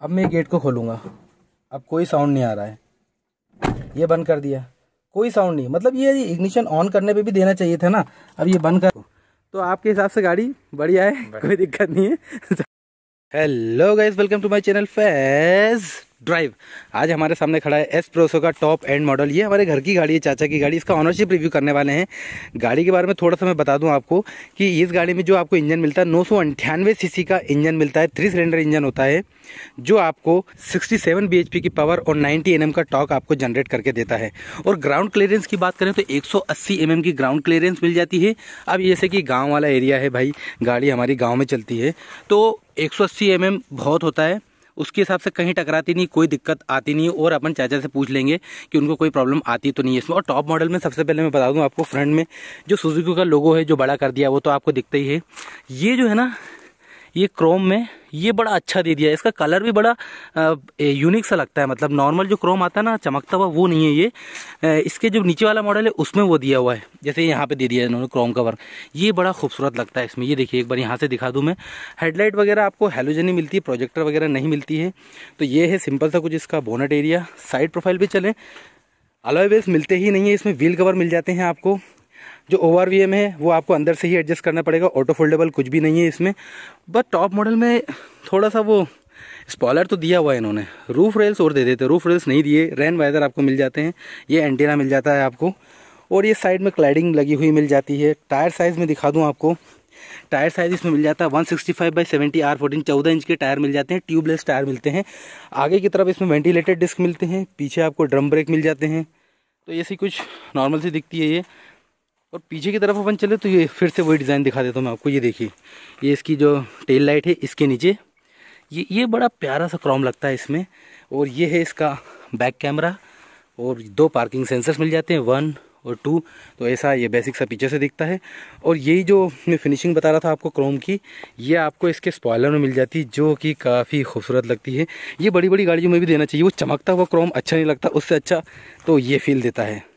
अब मैं गेट को खोलूँगा। अब कोई साउंड नहीं आ रहा है। ये बंद कर दिया। कोई साउंड नहीं। मतलब ये इग्निशन ऑन करने पे भी देना चाहिए था ना? अब ये बंद कर तो आपके हिसाब से गाड़ी बढ़िया है कोई दिक्कत नहीं है। Hello guys welcome to my channel Faiz drive. आज हमारे सामने खड़ा है एस प्रोसो का टॉप एंड मॉडल ये हमारे घर की गाड़ी है, चाचा की गाड़ी। इसका ऑनरशिप रिव्यू करने वाले हैं। गाड़ी के बारे में थोड़ा सा मैं बता दूँ आपको कि इस गाड़ी में जो आपको इंजन मिलता है, नौ सीसी का इंजन मिलता है। थ्री सिलेंडर इंजन होता है, जो आपको 67 bhp की पावर और 90 एम का टॉक आपको जनरेट करके देता है। और ग्राउंड क्लियरेंस की बात करें तो 180 mm की ग्राउंड क्लियरेंस मिल जाती है। अब जैसे कि गाँव वाला एरिया है भाई, गाड़ी हमारी गाँव में चलती है। तो 180 mm बहुत होता है। उसके हिसाब से कहीं टकराती नहीं, कोई दिक्कत आती नहीं, और अपन चाचा से पूछ लेंगे कि उनको कोई प्रॉब्लम आती तो नहीं है इसमें। और टॉप मॉडल में सबसे पहले मैं बता दूँ आपको फ्रंट में, जो सुजुकी का लोगो है, जो बड़ा कर दिया, वो तो आपको दिखता ही है। ये जो है ना ये क्रोम में ये बड़ा अच्छा दे दिया है। इसका कलर भी बड़ा यूनिक सा लगता है। मतलब नॉर्मल जो क्रोम आता है ना, चमकता हुआ, वो नहीं है ये। इसके जो नीचे वाला मॉडल है, उसमें वो दिया हुआ है। जैसे यहाँ पे दे दिया है इन्होंने क्रोम कवर ये बड़ा खूबसूरत लगता है इसमें। ये देखिए, एक बार यहाँ से दिखा दूँ मैं। हेडलाइट वगैरह आपको हेलोजनी मिलती है प्रोजेक्टर वगैरह नहीं मिलती है। तो ये है सिंपल सा कुछ इसका बोनट एरिया साइड प्रोफ़ाइल भी चले। अलॉय बेस मिलते ही नहीं है, इसमें व्हील कवर मिल जाते हैं आपको। जो ओवर वी एम है, वो आपको अंदर से ही एडजस्ट करना पड़ेगा। ऑटो फोल्डेबल कुछ भी नहीं है इसमें। बट टॉप मॉडल में थोड़ा सा वो स्पॉलर तो दिया हुआ है इन्होंने। रूफ रेल्स और दे देते रूफ रेल्स नहीं दिए। रैन वाइजर आपको मिल जाते हैं। ये एंटीना मिल जाता है आपको। और ये साइड में क्लाइडिंग लगी हुई मिल जाती है। टायर साइज़ में दिखा दूँ आपको। टायर साइज़ इसमें मिल जाता है। 165 sixty five by seventy R fourteen चौदह इंच के टायर मिल जाते हैं। ट्यूबलेस टायर मिलते हैं। आगे की तरफ़ इसमें वेंटिलेटेड डिस्क मिलते हैं। पीछे आपको ड्रम ब्रेक मिल जाते हैं। तो ऐसी कुछ नॉर्मल सी दिखती है ये। और पीछे की तरफ़ अपन चले तो ये फिर से वही डिज़ाइन दिखा देता हूँ मैं आपको, ये देखिए। ये इसकी जो टेल लाइट है, इसके नीचे। ये ये बड़ा प्यारा सा क्रोम लगता है इसमें। और ये है इसका बैक कैमरा और दो पार्किंग सेंसर्स मिल जाते हैं वन और टू तो ऐसा ये बेसिक सा पीछे से दिखता है। और यही जो मैं फिनिशिंग बता रहा था आपको क्रोम की, ये आपको इसके स्पॉयलर में मिल जाती है, जो कि काफ़ी खूबसूरत लगती है। ये बड़ी बड़ी गाड़ी में भी देना चाहिए। वो चमकता हुआ क्रोम अच्छा नहीं लगता, उससे अच्छा तो ये फील देता है।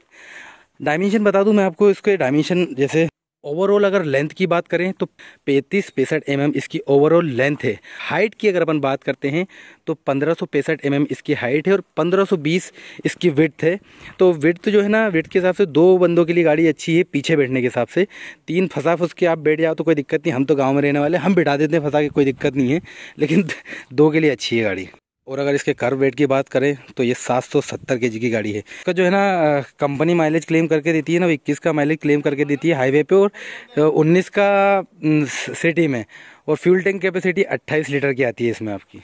डायमेंशन बता दूँ मैं आपको इसके डायमेंशन जैसे ओवरऑल अगर लेंथ की बात करें तो पैंतीस पैंसठ एम इसकी ओवरऑल लेंथ है। हाइट की अगर अपन बात करते हैं तो पंद्रह सौ पैंसठ एम इसकी हाइट है और पंद्रह सौ बीस इसकी विड्थ है। तो विड्थ जो है ना विड्थ के हिसाब से दो बंदों के लिए गाड़ी अच्छी है, पीछे बैठने के हिसाब से। तीन फंसा फंस के आप बैठ जाओ तो कोई दिक्कत नहीं, हम तो गाँव में रहने वाले हम बिठा देते हैं, फंसा के कोई दिक्कत नहीं है, लेकिन दो के लिए अच्छी है गाड़ी। और अगर इसके कर्व वेट की बात करें तो ये 770 केजी की गाड़ी है। इसका जो है ना कंपनी माइलेज क्लेम करके देती है ना इक्कीस का माइलेज क्लेम करके देती है हाईवे पे और 19 का सिटी में। और फ्यूल टैंक कैपेसिटी 28 लीटर की आती है इसमें आपकी।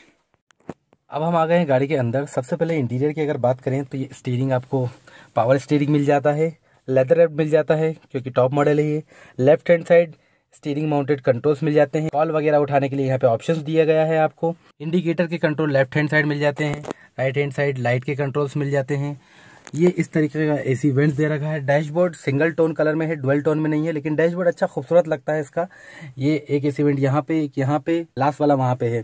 अब हम आ गए हैं गाड़ी के अंदर। सबसे पहले इंटीरियर की अगर बात करें तो ये स्टीयरिंग आपको पावर स्टीयरिंग मिल जाता है लेदर मिल जाता है, क्योंकि टॉप मॉडल है ये। Left hand side steering mounted controls मिल जाते हैं। कॉल वगैरह उठाने के लिए यहाँ पे ऑप्शंस दिया गया है आपको। इंडिकेटर के कंट्रोल लेफ़्ट हैंड साइड मिल जाते हैं। राइट हैंड साइड लाइट के कंट्रोल्स मिल जाते हैं। ये इस तरीके का एसी वेंट्स दे रखा है। डैशबोर्ड सिंगल टोन कलर में है डुअल टोन में नहीं है, लेकिन डैशबोर्ड अच्छा खूबसूरत लगता है इसका। ये एक एसी वेंट यहाँ पे, एक यहाँ पे लास्ट वाला वहाँ पे है।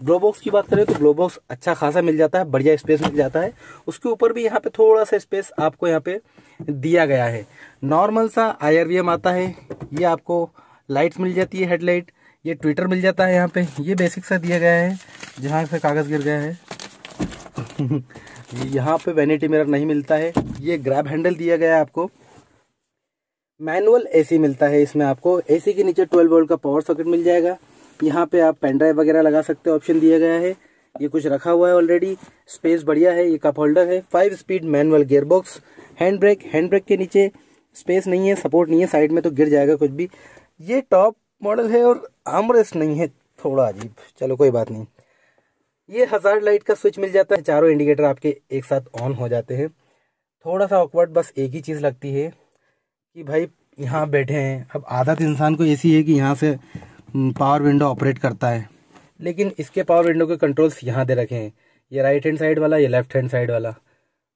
ग्लो बॉक्स की बात करें तो ग्लो बॉक्स अच्छा खासा मिल जाता है, बढ़िया स्पेस मिल जाता है। उसके ऊपर भी यहाँ पे थोड़ा सा स्पेस आपको यहाँ पे दिया गया है। नॉर्मल सा आईआरवीएम आता है। ये आपको लाइट्स मिल जाती है हेडलाइट, ये ट्विटर मिल जाता है यहाँ पे। ये बेसिक सा दिया गया है, जहाँ से कागज़ गिर गया है। यहाँ पे वैनिटी मिरर नहीं मिलता है। ये ग्रैब हैंडल दिया गया है आपको। मैनुअल एसी मिलता है इसमें आपको। एसी के नीचे 12 वोल्ट का पावर सॉकेट मिल जाएगा। यहाँ पे आप पेन ड्राइव वगैरह लगा सकते हो ऑप्शन दिया गया है। ये कुछ रखा हुआ है ऑलरेडी स्पेस बढ़िया है, ये कप होल्डर है। Five speed manual gearbox hand brake hand brake के नीचे स्पेस नहीं है सपोर्ट नहीं है साइड में तो गिर जाएगा कुछ भी। ये टॉप मॉडल है और आमरेस नहीं है, थोड़ा अजीब। चलो कोई बात नहीं। ये हज़ार लाइट का स्विच मिल जाता है, चारों इंडिकेटर आपके एक साथ ऑन हो जाते हैं। थोड़ा सा ऑकवर्ड बस एक ही चीज़ लगती है कि भाई, यहाँ बैठे हैं। अब आदत इंसान को ऐसी है कि यहाँ से पावर विंडो ऑपरेट करता है। लेकिन इसके पावर विंडो के कंट्रोल्स यहाँ दे रखे हैं। ये राइट हैंड साइड वाला, ये लेफ़्ट हैंड साइड वाला।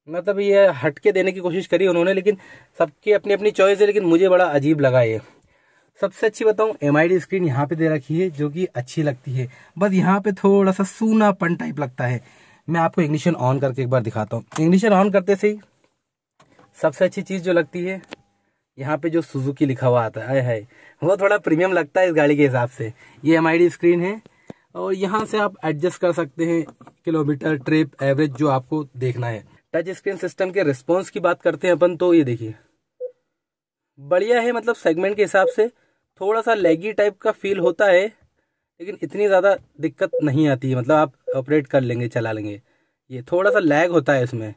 मतलब ये हट के देने की कोशिश करी उन्होंने, लेकिन सबकी अपनी अपनी चॉइस है, लेकिन मुझे बड़ा अजीब लगा ये। सबसे अच्छी बताऊँ एम स्क्रीन यहाँ पे दे रखी है, जो कि अच्छी लगती है। बस यहाँ पे थोड़ा सा सूनापन टाइप लगता है। मैं आपको इग्निशन ऑन करके एक बार दिखाता हूँ। इग्निशन ऑन करते से ही सबसे अच्छी चीज़ जो लगती है, यहाँ पे जो सुजुकी लिखा हुआ आता है है वो थोड़ा प्रीमियम लगता है इस गाड़ी के हिसाब से। ये एमआईडी स्क्रीन है, और यहाँ से आप एडजस्ट कर सकते हैं किलोमीटर ट्रिप एवरेज जो आपको देखना है। टच स्क्रीन सिस्टम के रिस्पॉन्स की बात करते हैं अपन तो ये देखिए। बढ़िया है मतलब सेगमेंट के हिसाब से। थोड़ा सा लेगी टाइप का फील होता है, लेकिन इतनी ज़्यादा दिक्कत नहीं आती है। मतलब आप ऑपरेट कर लेंगे, चला लेंगे। ये थोड़ा सा लैग होता है इसमें,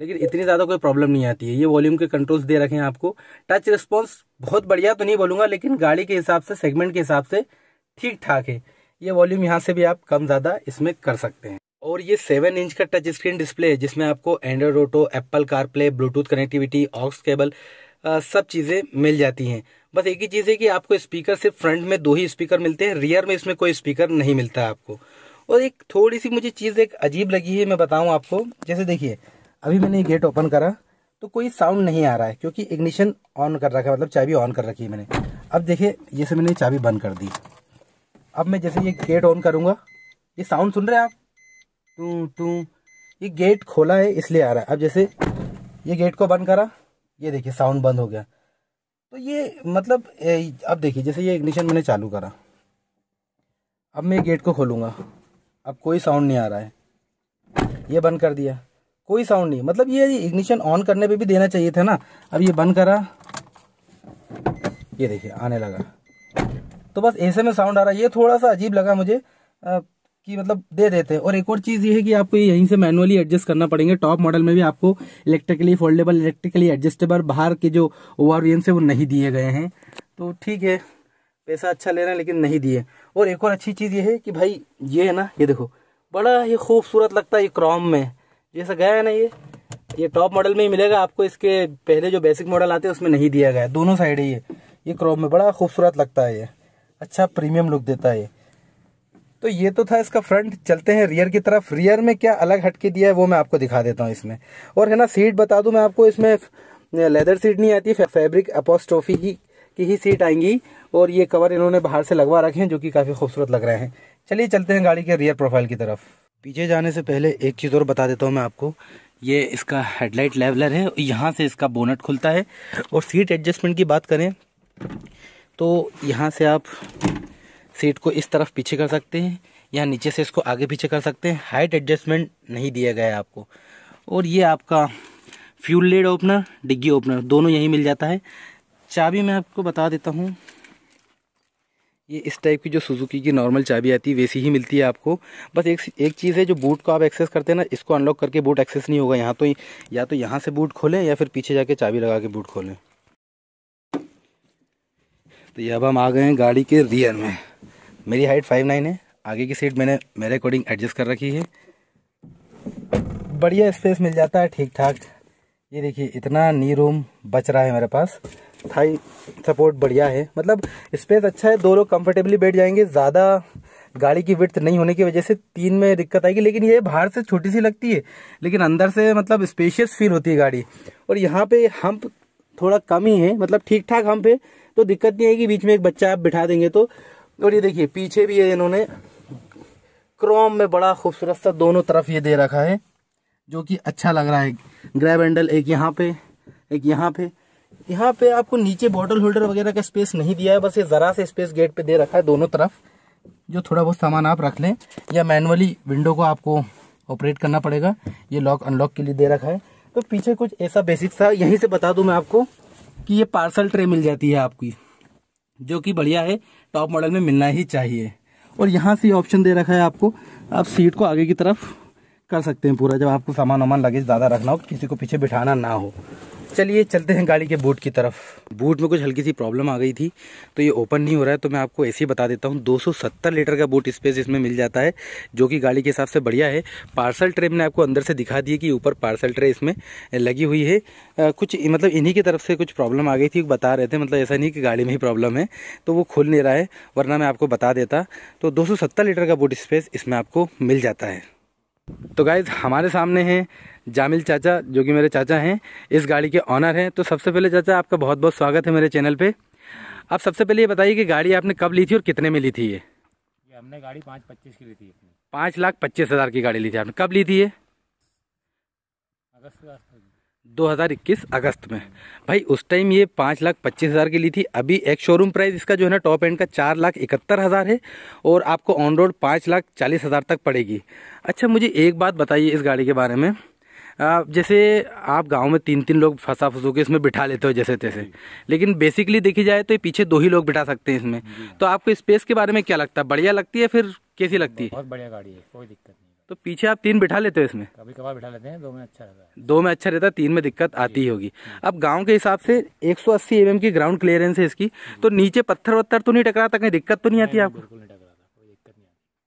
लेकिन इतनी ज़्यादा कोई प्रॉब्लम नहीं आती है। ये वॉल्यूम के कंट्रोल्स दे रखे हैं आपको। टच रिस्पॉन्स बहुत बढ़िया तो नहीं बोलूँगा, लेकिन गाड़ी के हिसाब से सेगमेंट के हिसाब से ठीक ठाक है। ये वॉल्यूम यहाँ से भी आप कम ज़्यादा इसमें कर सकते हैं। और ये सेवन इंच का टच स्क्रीन डिस्प्ले है, जिसमें आपको Android auto Apple CarPlay Bluetooth connectivity aux cable सब चीज़ें मिल जाती हैं। बस एक ही चीज़ है कि आपको स्पीकर सिर्फ़ फ्रंट में दो ही स्पीकर मिलते हैं, रियर में इसमें कोई स्पीकर नहीं मिलता आपको। और एक थोड़ी सी मुझे चीज़ एक अजीब लगी है, मैं बताऊँ आपको। जैसे देखिए, अभी मैंने ये गेट ओपन करा तो कोई साउंड नहीं आ रहा है, क्योंकि इग्निशन ऑन कर रखा है मतलब चाबी ऑन कर रखी है मैंने। अब देखिए जैसे मैंने चाबी बंद कर दी। अब मैं जैसे ये गेट ऑन करूँगा, ये साउंड सुन रहे हैं आप? To to. ये गेट खोला है, इसलिए आ रहा है। अब जैसे ये गेट को बंद करा, ये देखिए, साउंड बंद हो गया। तो ये मतलब अब देखिए, जैसे ये इग्निशन मैंने चालू करा। अब मैं गेट को खोलूँगा। अब कोई साउंड नहीं आ रहा है। ये बंद कर दिया। कोई साउंड नहीं। मतलब ये इग्निशन ऑन करने पे भी देना चाहिए था ना। अब ये बंद करा। ये देखिए, आने लगा। तो बस ऐसे में साउंड आ रहा है। ये थोड़ा सा अजीब लगा मुझे। कि मतलब दे देते हैं। और एक और चीज़ ये है कि आपको यहीं से मैनुअली एडजस्ट करना पड़ेंगे। टॉप मॉडल में भी आपको इलेक्ट्रिकली फोल्डेबल, इलेक्ट्रिकली एडजस्टेबल बाहर के जो ओवर है वो नहीं दिए गए हैं। तो ठीक है, पैसा अच्छा ले रहे हैं लेकिन नहीं दिए। और एक और अच्छी चीज़ ये है कि भाई, ये है ना, ये देखो, बड़ा ये खूबसूरत लगता है ये क्रॉम में। जैसा गया है ना ये ये टॉप मॉडल में ही मिलेगा आपको, इसके पहले जो बेसिक मॉडल आते हैं उसमें नहीं दिया गया दोनों साइड है ये ये क्रॉम में बड़ा खूबसूरत लगता है ये। अच्छा प्रीमियम लुक देता है ये। तो ये तो था इसका फ्रंट चलते हैं रियर की तरफ़। रियर में क्या अलग हटके दिया है वो मैं आपको दिखा देता हूँ इसमें। और है ना सीट बता दूँ मैं आपको, इसमें लेदर सीट नहीं आती फैब्रिक अपोस्टोफी ही, की ही सीट आएँगी। और ये कवर इन्होंने बाहर से लगवा रखे हैं, जो कि काफ़ी खूबसूरत लग रहे हैं। चलिए चलते हैं गाड़ी के रियर प्रोफ़ाइल की तरफ़। पीछे जाने से पहले एक चीज़ और बता देता हूँ मैं आपको। ये इसका हेडलाइट लेवलर है, यहाँ से इसका बोनट खुलता है। और सीट एडजस्टमेंट की बात करें तो यहाँ से आप सीट को इस तरफ़ पीछे कर सकते हैं या नीचे से इसको आगे पीछे कर सकते हैं। हाइट एडजस्टमेंट नहीं दिया गया है आपको। और ये आपका फ्यूल लेड ओपनर डिग्गी ओपनर दोनों यही मिल जाता है। चाबी मैं आपको बता देता हूँ। ये इस टाइप की जो सुजुकी की नॉर्मल चाबी आती है, वैसी ही मिलती है आपको। बस एक एक चीज़ है, जो बूट को आप एक्सेस करते हैं ना, इसको अनलॉक करके बूट एक्सेस नहीं होगा। यहाँ तो या तो यहाँ से बूट खोलें या फिर पीछे जाके चाबी लगा के बूट खोलें। तो ये अब हम आ गए हैं गाड़ी के रियर में। मेरी हाइट फाइव नाइन है। आगे की सीट मैंने, मेरे अकॉर्डिंग एडजस्ट कर रखी है। बढ़िया स्पेस मिल जाता है ठीक ठाक ये देखिए, इतना नी रूम बच रहा है मेरे पास। थाई सपोर्ट बढ़िया है। मतलब स्पेस अच्छा है, दो लोग कंफर्टेबली बैठ जाएँगे। ज़्यादा गाड़ी की विर्थ नहीं होने की वजह से तीन में दिक्कत आएगी, लेकिन ये बाहर से छोटी सी लगती है। लेकिन अंदर से मतलब स्पेशियस फील होती है गाड़ी। और यहाँ पे हम्प थोड़ा कम ही है। मतलब ठीक ठाक हम्प है तो दिक्कत नहीं आएगी, बीच में एक बच्चा आप बिठा देंगे तो। और ये देखिए, पीछे भी ये इन्होंने क्रोम में बड़ा खूबसूरत सा दोनों तरफ़ ये दे रखा है, जो कि अच्छा लग रहा है। ग्रैब हैंडल एक यहाँ पे, एक यहाँ पे। यहाँ पे आपको नीचे बॉटल होल्डर वगैरह का स्पेस नहीं दिया है, बस ये ज़रा से स्पेस गेट पे दे रखा है दोनों तरफ़। जो थोड़ा बहुत सामान आप रख लें, या मैनुअली विंडो को आपको ऑपरेट करना पड़ेगा, ये लॉक अनलॉक के लिए दे रखा है। तो पीछे कुछ ऐसा बेसिक सा, यहीं से बता दूँ मैं आपको, कि ये पार्सल ट्रे मिल जाती है आपकी, जो कि बढ़िया है। टॉप मॉडल में मिलना ही चाहिए। और यहाँ से ऑप्शन दे रखा है आपको। आप सीट को आगे की तरफ़ कर सकते हैं पूरा जब आपको सामान वामान लगेज ज़्यादा रखना हो किसी को पीछे बिठाना ना हो। चलिए चलते हैं गाड़ी के बूट की तरफ़। बूट में कुछ हल्की सी प्रॉब्लम आ गई थी तो ये ओपन नहीं हो रहा है तो मैं आपको ऐसे ही बता देता हूँ। 270 लीटर का बूट स्पेस इसमें मिल जाता है जो कि गाड़ी के हिसाब से बढ़िया है। पार्सल ट्रे मैंने आपको अंदर से दिखा दी कि ऊपर पार्सल ट्रे इसमें लगी हुई है। आ, कुछ मतलब इन्हीं की तरफ़ से कुछ प्रॉब्लम आ गई थी बता रहे थे मतलब ऐसा नहीं कि गाड़ी में ही प्रॉब्लम है तो वो खुल नहीं रहा है वरना मैं आपको बता देता। तो दो सौ सत्तर लीटर का बूट स्पेस इसमें आपको मिल जाता है। तो गाइज़ हमारे सामने हैं जामिल चाचा जो कि मेरे चाचा हैं। इस गाड़ी के ऑनर हैं। तो सबसे पहले चाचा आपका बहुत बहुत स्वागत है मेरे चैनल पे। आप सबसे पहले ये बताइए कि गाड़ी आपने कब ली थी और कितने में ली थी ये? हमने गाड़ी पाँच पच्चीस की ली थी पाँच लाख पच्चीस हज़ार की गाड़ी ली थी आपने। कब ली थी ये? अगस्त 2021 अगस्त में। भाई उस टाइम ये पाँच लाख पच्चीस हज़ार की ली थी। अभी एक शोरूम प्राइस इसका जो है ना टॉप एंड का चार लाख इकहत्तर हज़ार है और आपको ऑन रोड पाँच लाख चालीस हज़ार तक पड़ेगी। अच्छा मुझे एक बात बताइए इस गाड़ी के बारे में। जैसे आप गाँव में तीन तीन लोग फंसा फंसो के इसमें बिठा लेते हो जैसे तैसे लेकिन बेसिकली देखी जाए तो ये पीछे दो ही लोग बिठा सकते हैं इसमें। तो आपको स्पेस के बारे में क्या लगता है? बढ़िया लगती है फिर कैसी लगती है? बहुत बढ़िया गाड़ी है कोई दिक्कत तो पीछे आप तीन बिठा लेते हो इसमें। कभी कभार बिठा लेते हैं दो में अच्छा रहता है। दो में अच्छा रहता है तीन में दिक्कत आती ही होगी। अब गाँव के हिसाब से 180 सौ mm की ग्राउंड क्लियरेंस है इसकी तो नीचे पत्थर वत्थर तो नहीं टकराता कहीं दिक्कत तो नहीं आती आपको?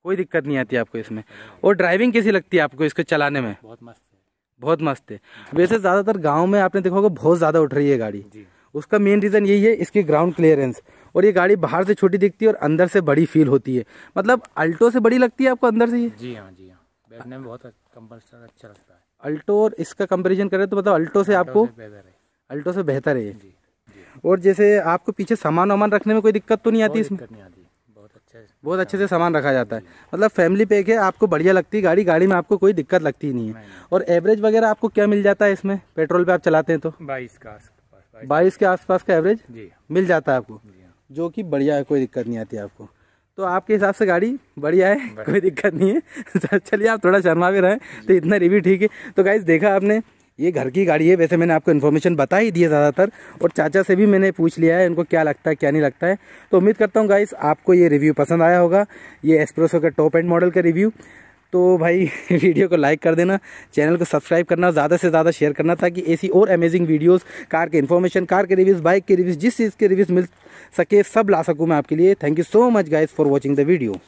कोई दिक्कत नहीं आती। आपको इसमें। और ड्राइविंग कैसी लगती है आपको इसको चलाने में? बहुत मस्त है। बहुत मस्त है। वैसे ज़्यादातर गाँव में आपने देखा होगा बहुत ज़्यादा उठ रही है गाड़ी। जी। उसका मेन रीज़न यही है इसकी ग्राउंड क्लियरेंस और ये गाड़ी बाहर से छोटी दिखती है और अंदर से बड़ी फील होती है। मतलब अल्टो से बड़ी लगती है आपको अंदर से ये? जी हाँ जी हाँ। बैठने में बहुत कंपल्सर अच्छा लगता है। अल्टो और इसका कंपैरिजन करें तो मतलब अल्टो से आपको बेहतर है। अल्टो से बेहतर है जी और जैसे आपको पीछे सामान वामान रखने में कोई दिक्कत तो नहीं आती इसमें? नहीं आती। बहुत अच्छा बहुत अच्छे से सामान रखा जाता है। मतलब फैमिली पैक है आपको बढ़िया लगती है गाड़ी गाड़ी में आपको कोई दिक्कत लगती ही नहीं है। नहीं। और एवरेज वगैरह आपको क्या मिल जाता है इसमें? पेट्रोल पे आप चलाते हैं तो? बाईस का बाईस के। आसपास का एवरेज मिल जाता है आपको? हाँ। जो कि बढ़िया है कोई दिक्कत नहीं आती आपको। तो आपके हिसाब से गाड़ी बढ़िया है? कोई दिक्कत नहीं है। चलिए आप थोड़ा शर्मा भी रहे तो इतना रिव्यू ठीक है। तो गाइज़ देखा आपने ये घर की गाड़ी है वैसे मैंने आपको इन्फॉर्मेशन बता ही दिया है ज़्यादातर और चाचा से भी मैंने पूछ लिया है उनको क्या लगता है क्या नहीं लगता है। तो उम्मीद करता हूँ गाइस आपको ये रिव्यू पसंद आया होगा। ये एस्प्रेसो का टॉप एंड मॉडल का रिव्यू तो भाई, वीडियो को लाइक कर देना चैनल को सब्सक्राइब करना, ज़्यादा से ज़्यादा शेयर करना, ताकि ऐसी और अमेजिंग वीडियोस कार के इन्फॉर्मेशन कार के रिव्यूज़ बाइक के रिव्यूज़ जिस चीज़ के रिव्यूज़ मिल सके, सब ला सकूँ मैं आपके लिए। Thank you so much guys for watching the video